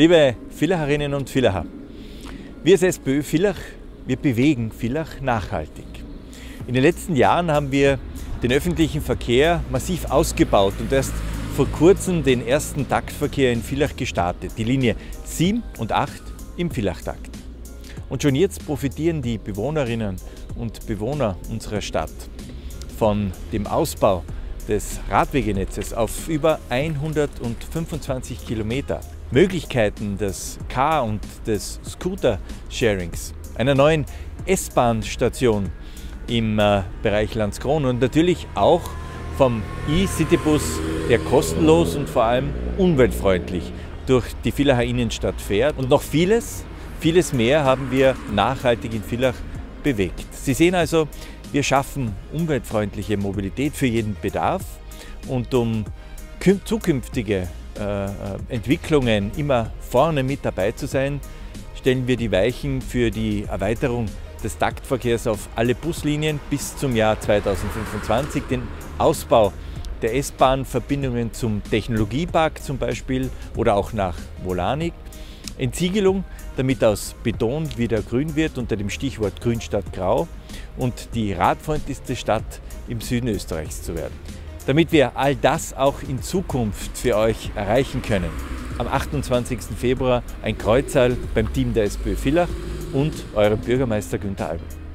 Liebe Villacherinnen und Villacher, wir als SPÖ Villach, wir bewegen Villach nachhaltig. In den letzten Jahren haben wir den öffentlichen Verkehr massiv ausgebaut und erst vor kurzem den ersten Taktverkehr in Villach gestartet, die Linie 7 und 8 im Villachtakt. Und schon jetzt profitieren die Bewohnerinnen und Bewohner unserer Stadt von dem Ausbau des Radwegenetzes auf über 125 Kilometer, Möglichkeiten des Car- und des Scooter-Sharings, einer neuen S-Bahn-Station im äh, Bereich Landskron und natürlich auch vom E-Citybus, der kostenlos und vor allem umweltfreundlich durch die Villacher Innenstadt fährt. Und noch vieles, vieles mehr haben wir nachhaltig in Villach bewegt. Sie sehen also, wir schaffen umweltfreundliche Mobilität für jeden Bedarf und um zukünftige Entwicklungen immer vorne mit dabei zu sein, stellen wir die Weichen für die Erweiterung des Taktverkehrs auf alle Buslinien bis zum Jahr 2025, den Ausbau der S-Bahn-Verbindungen zum Technologiepark zum Beispiel oder auch nach Volanik, Entsiegelung, damit aus Beton wieder grün wird unter dem Stichwort Grün statt Grau und die radfreundlichste Stadt im Süden Österreichs zu werden. Damit wir all das auch in Zukunft für euch erreichen können. Am 28. Februar ein Kreuzal beim Team der SPÖ Villach und eurem Bürgermeister Günter Albert.